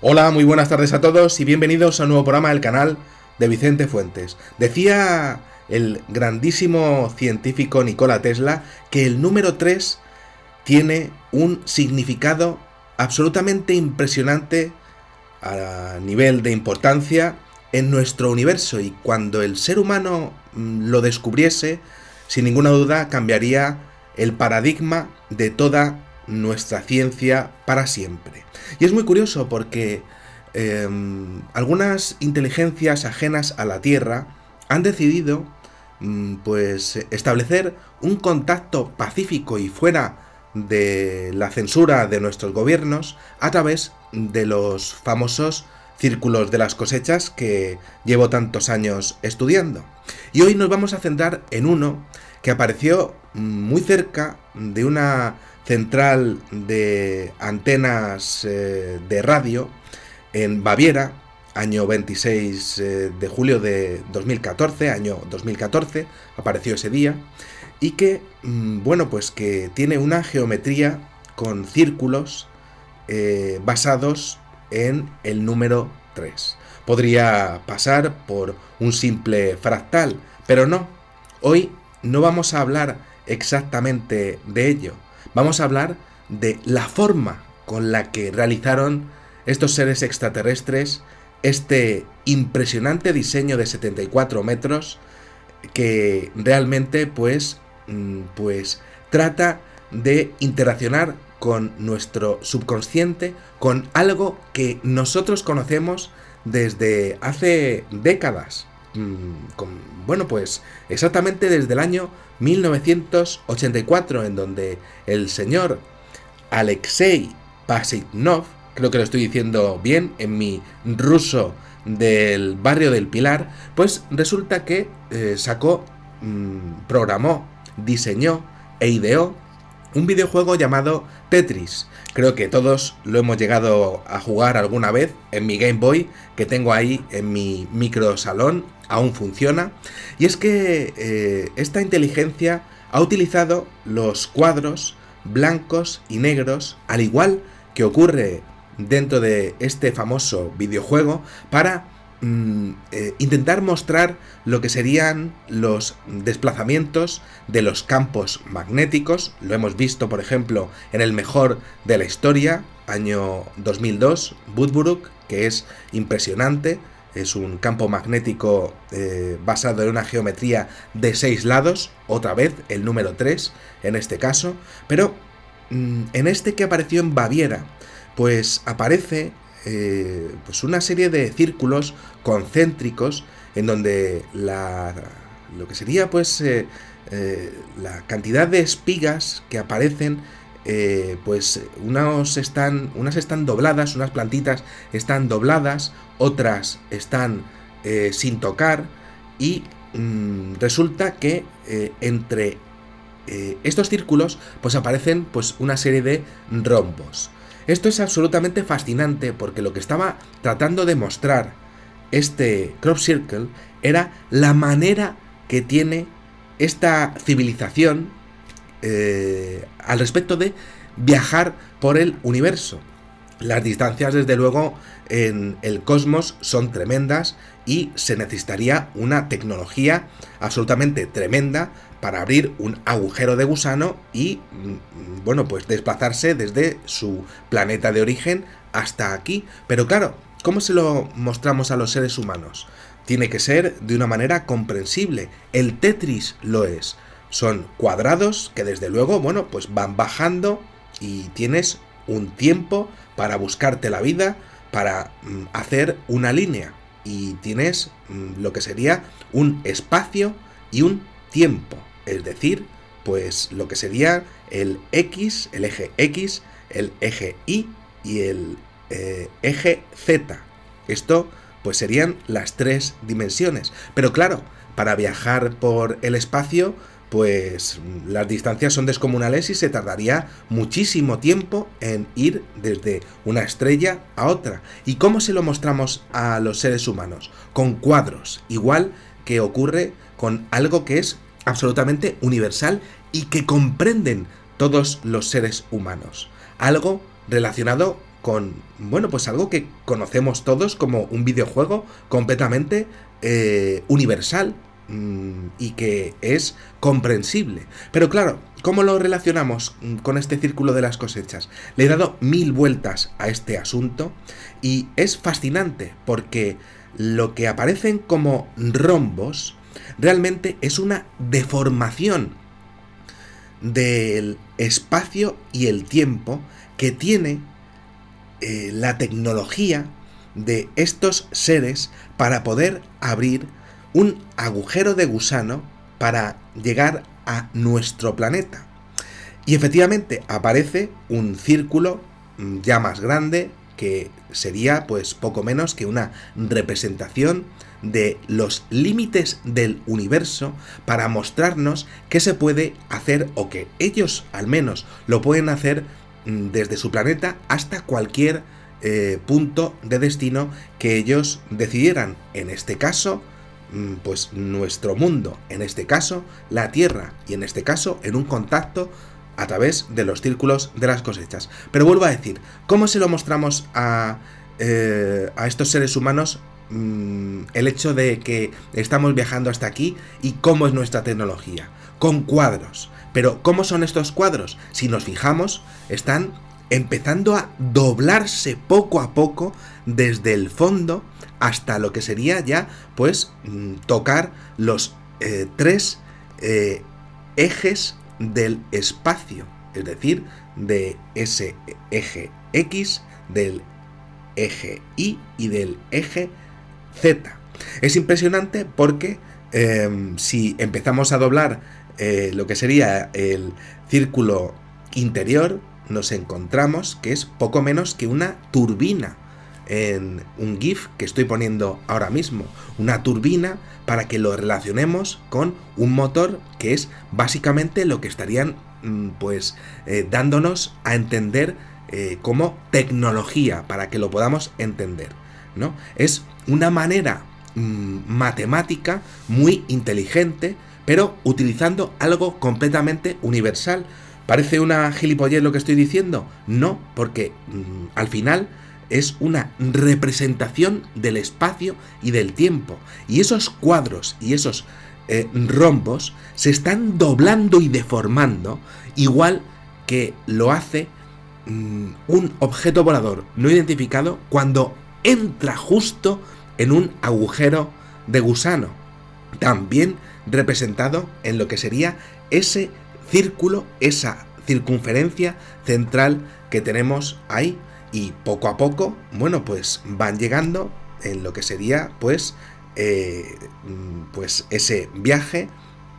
Hola, muy buenas tardes a todos y bienvenidos a un nuevo programa del canal de Vicente Fuentes. Decía el grandísimo científico Nikola Tesla que el número 3 tiene un significado absolutamente impresionante a nivel de importancia en nuestro universo y cuando el ser humano mm, lo descubriese, sin ninguna duda cambiaría el paradigma de toda nuestra ciencia para siempre. Y es muy curioso porque em, algunas inteligencias ajenas a la Tierra han decidido mm, pues establecer un contacto pacífico y fuera de la censura de nuestros gobiernos a través de los famosos círculos de las cosechas que llevo tantos años estudiando. Y hoy nos vamos a centrar en uno que apareció muy cerca de una central de antenas eh, de radio en Baviera, año 26 eh, de julio de 2014, año 2014, apareció ese día, y que, mm, bueno, pues que tiene una geometría con círculos eh, basados en el número 3. Podría pasar por un simple fractal, pero no. Hoy no vamos a hablar exactamente de ello. Vamos a hablar de la forma con la que realizaron estos seres extraterrestres este impresionante diseño de 74 metros que realmente pues, mm, pues trata de interaccionar con nuestro subconsciente, con algo que nosotros conocemos desde hace décadas. Mm, bueno, pues exactamente desde el año 1984, en donde el señor Alexei Pasitnov, creo que lo estoy diciendo bien en mi ruso del barrio del Pilar, pues resulta que eh, sacó, mm, programó, diseñó e ideó un videojuego llamado Tetris. Creo que todos lo hemos llegado a jugar alguna vez en mi Game Boy, que tengo ahí en mi micro salón, aún funciona. Y es que eh, esta inteligencia ha utilizado los cuadros blancos y negros, al igual que ocurre dentro de este famoso videojuego, para Mm, eh, intentar mostrar lo que serían los desplazamientos de los campos magnéticos. Lo hemos visto, por ejemplo, en el mejor de la historia, año 2002, Budburuk, que es impresionante. Es un campo magnético eh, basado en una geometría de seis lados, otra vez el número 3 en este caso, pero mm, en este que apareció en Baviera, pues aparece eh, pues una serie de círculos concéntricos en donde la, lo que sería pues eh, la cantidad de espigas que aparecen pues unos están, unas están dobladas, unas plantitas están dobladas, otras están sin tocar y mm, resulta que entre estos círculos pues aparecen pues una serie de rombos. Esto es absolutamente fascinante porque lo que estaba tratando de mostrar este crop circle era la manera que tiene esta civilización eh, al respecto de viajar por el universo. Las distancias, desde luego, en el cosmos son tremendas y se necesitaría una tecnología absolutamente tremenda para abrir un agujero de gusano y, mm, bueno, pues desplazarse desde su planeta de origen hasta aquí. Pero claro, ¿cómo se lo mostramos a los seres humanos? Tiene que ser de una manera comprensible. El Tetris lo es. Son cuadrados que desde luego, bueno, pues van bajando y tienes un tiempo para buscarte la vida, para mm, hacer una línea. Y tienes mm, lo que sería un espacio y un tiempo es decir, pues lo que sería el X, el eje X, el eje Y y el eh, eje Z. Esto pues serían las tres dimensiones. Pero claro, para viajar por el espacio, pues las distancias son descomunales y se tardaría muchísimo tiempo en ir desde una estrella a otra. ¿Y cómo se lo mostramos a los seres humanos? Con cuadros, igual que ocurre con algo que es absolutamente universal y que comprenden todos los seres humanos. Algo relacionado con, bueno, pues algo que conocemos todos como un videojuego completamente eh, universal y que es comprensible. Pero claro, ¿cómo lo relacionamos mm, con este círculo de las cosechas? Le he dado mil vueltas a este asunto y es fascinante porque lo que aparecen como rombos realmente es una deformación del espacio y el tiempo que tiene eh, la tecnología de estos seres para poder abrir un agujero de gusano para llegar a nuestro planeta. Y efectivamente aparece un círculo mm, ya más grande que sería pues poco menos que una representación de los límites del universo para mostrarnos qué se puede hacer o que ellos al menos lo pueden hacer mm, desde su planeta hasta cualquier eh, punto de destino que ellos decidieran. En este caso, pues nuestro mundo, en este caso la Tierra y en este caso en un contacto a través de los círculos de las cosechas. Pero vuelvo a decir, ¿cómo se lo mostramos a, eh, a estos seres humanos Mm, el hecho de que estamos viajando hasta aquí y cómo es nuestra tecnología, con cuadros. Pero ¿cómo son estos cuadros? Si nos fijamos, están empezando a doblarse poco a poco desde el fondo hasta lo que sería ya, pues, mm, tocar los eh, tres eh, ejes del espacio, es decir, de ese eje X, del eje Y y del eje Z. Es impresionante porque em, si empezamos a doblar eh, lo que sería el círculo interior, nos encontramos que es poco menos que una turbina en un GIF que estoy poniendo ahora mismo. Una turbina para que lo relacionemos con un motor que es básicamente lo que estarían mm, pues eh, dándonos a entender eh, como tecnología para que lo podamos entender. ¿no? Es una manera mm, matemática muy inteligente, pero utilizando algo completamente universal. ¿Parece una gilipollez lo que estoy diciendo? No, porque mm, al final es una representación del espacio y del tiempo. Y esos cuadros y esos eh, rombos se están doblando y deformando igual que lo hace mm, un objeto volador no identificado cuando entra justo en un agujero de gusano, también representado en lo que sería ese círculo, esa circunferencia central que tenemos ahí y poco a poco, bueno, pues van llegando en lo que sería pues eh, pues ese viaje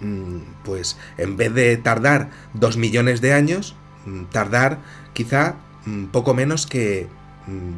mm, pues en vez de tardar dos millones de años mm, tardar quizá mm, poco menos que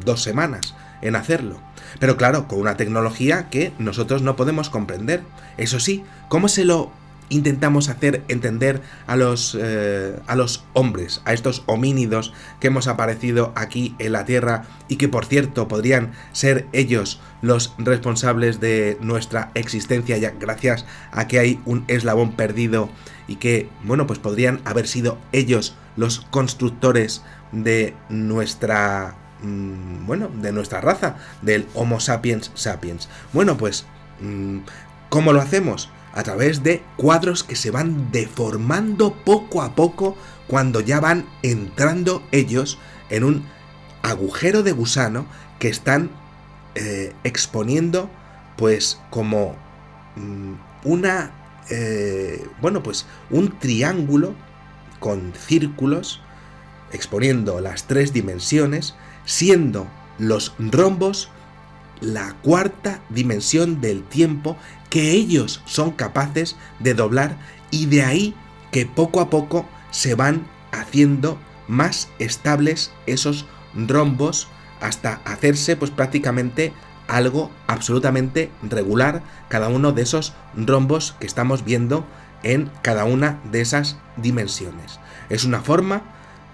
dos semanas en hacerlo. Pero claro, con una tecnología que nosotros no podemos comprender. Eso sí, ¿cómo se lo intentamos hacer entender a los, eh, a los hombres, a estos homínidos que hemos aparecido aquí en la Tierra y que por cierto podrían ser ellos los responsables de nuestra existencia ya gracias a que hay un eslabón perdido y que, bueno, pues podrían haber sido ellos los constructores de nuestra Mm, bueno, de nuestra raza, del Homo sapiens sapiens. Bueno, pues, mm, ¿cómo lo hacemos? A través de cuadros que se van deformando poco a poco cuando ya van entrando ellos en un agujero de gusano que están eh, exponiendo pues como mm, una eh, bueno pues un triángulo con círculos exponiendo las tres dimensiones siendo los rombos la cuarta dimensión del tiempo que ellos son capaces de doblar y de ahí que poco a poco se van haciendo más estables esos rombos hasta hacerse pues prácticamente algo absolutamente regular cada uno de esos rombos que estamos viendo en cada una de esas dimensiones. Es una forma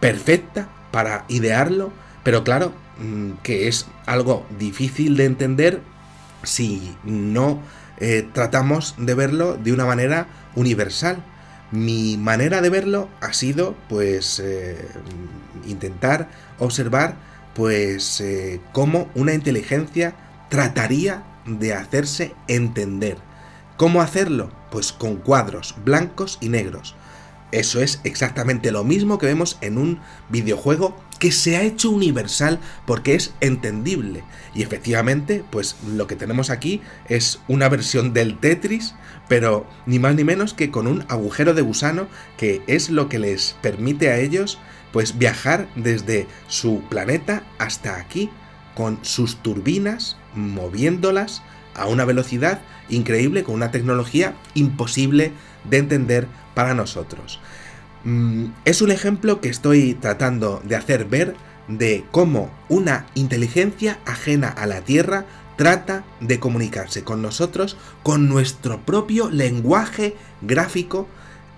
perfecta para idearlo pero claro, mm, que es algo difícil de entender si no eh, tratamos de verlo de una manera universal. Mi manera de verlo ha sido, pues, eh, intentar observar, pues eh, cómo una inteligencia trataría de hacerse entender. ¿Cómo hacerlo? Pues con cuadros blancos y negros. Eso es exactamente lo mismo que vemos en un videojuego que se ha hecho universal porque es entendible. Y efectivamente, pues lo que tenemos aquí es una versión del Tetris, pero ni más ni menos que con un agujero de gusano que es lo que les permite a ellos pues viajar desde su planeta hasta aquí con sus turbinas moviéndolas a una velocidad increíble con una tecnología imposible de entender para nosotros. Mm, es un ejemplo que estoy tratando de hacer ver de cómo una inteligencia ajena a la Tierra trata de comunicarse con nosotros con nuestro propio lenguaje gráfico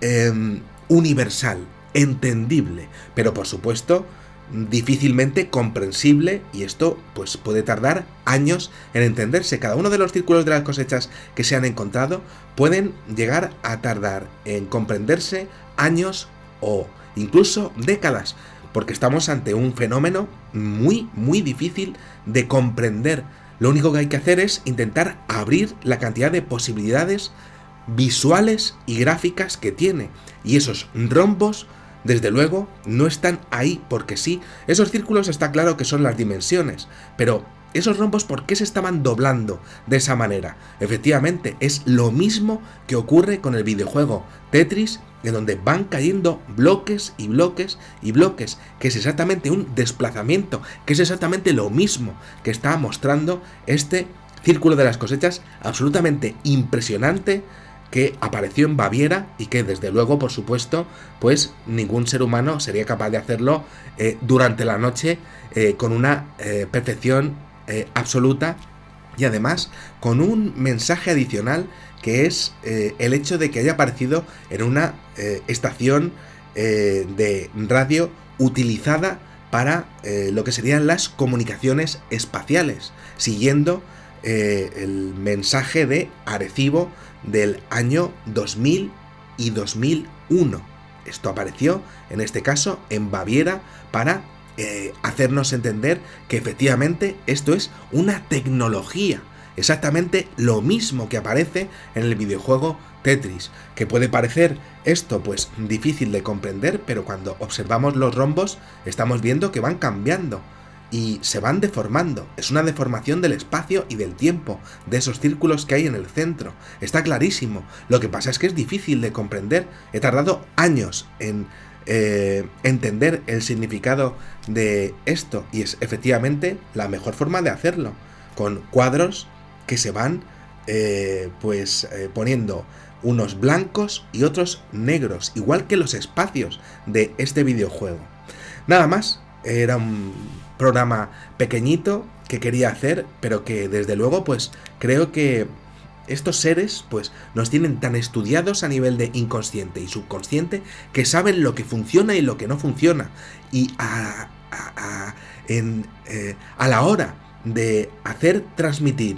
em, universal, entendible, pero por supuesto difícilmente comprensible y esto pues puede tardar años en entenderse. Cada uno de los círculos de las cosechas que se han encontrado pueden llegar a tardar en comprenderse años o incluso décadas, porque estamos ante un fenómeno muy muy difícil de comprender. Lo único que hay que hacer es intentar abrir la cantidad de posibilidades visuales y gráficas que tiene y esos rombos desde luego, no están ahí porque sí. Esos círculos está claro que son las dimensiones, pero esos rombos, ¿por qué se estaban doblando de esa manera? Efectivamente, es lo mismo que ocurre con el videojuego Tetris, en donde van cayendo bloques y bloques y bloques, que es exactamente un desplazamiento, que es exactamente lo mismo que está mostrando este círculo de las cosechas absolutamente impresionante que apareció en Baviera y que desde luego, por supuesto, pues ningún ser humano sería capaz de hacerlo eh, durante la noche eh, con una eh, perfección absoluta y además con un mensaje adicional que es el hecho de que haya aparecido en una estación de radio utilizada para lo que serían las comunicaciones espaciales, siguiendo el mensaje de Arecibo del año 2000 y 2001. Esto apareció, en este caso, en Baviera para eh, hacernos entender que efectivamente esto es una tecnología. Exactamente lo mismo que aparece en el videojuego Tetris, que puede parecer esto pues difícil de comprender, pero cuando observamos los rombos estamos viendo que van cambiando y se van deformando. Es una deformación del espacio y del tiempo, de esos círculos que hay en el centro. Está clarísimo. Lo que pasa es que es difícil de comprender. He tardado años en eh, entender el significado de esto y es efectivamente la mejor forma de hacerlo. Con cuadros que se van eh, pues eh, poniendo unos blancos y otros negros, igual que los espacios de este videojuego. Nada más, era un programa pequeñito que quería hacer, pero que desde luego pues creo que estos seres pues nos tienen tan estudiados a nivel de inconsciente y subconsciente que saben lo que funciona y lo que no funciona. Y a, eh, la hora de hacer transmitir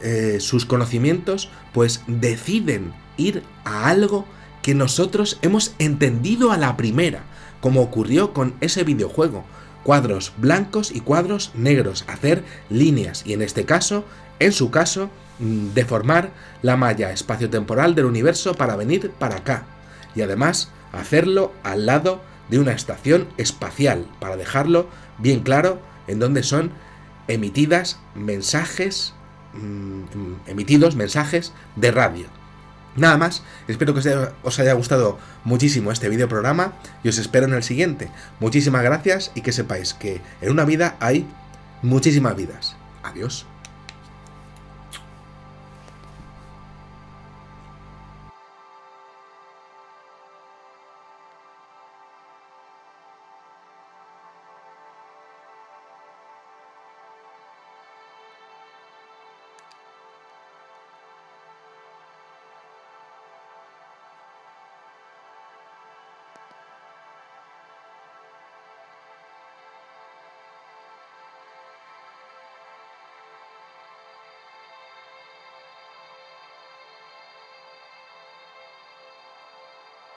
eh, sus conocimientos, pues deciden ir a algo que nosotros hemos entendido a la primera, como ocurrió con ese videojuego cuadros blancos y cuadros negros, hacer líneas y en este caso, en su caso, mm, deformar la malla espaciotemporal del universo para venir para acá y además hacerlo al lado de una estación espacial para dejarlo bien claro en donde son emitidas mensajes mm, emitidos mensajes de radio. Nada más, espero que os haya gustado muchísimo este video programa y os espero en el siguiente. Muchísimas gracias y que sepáis que en una vida hay muchísimas vidas. Adiós.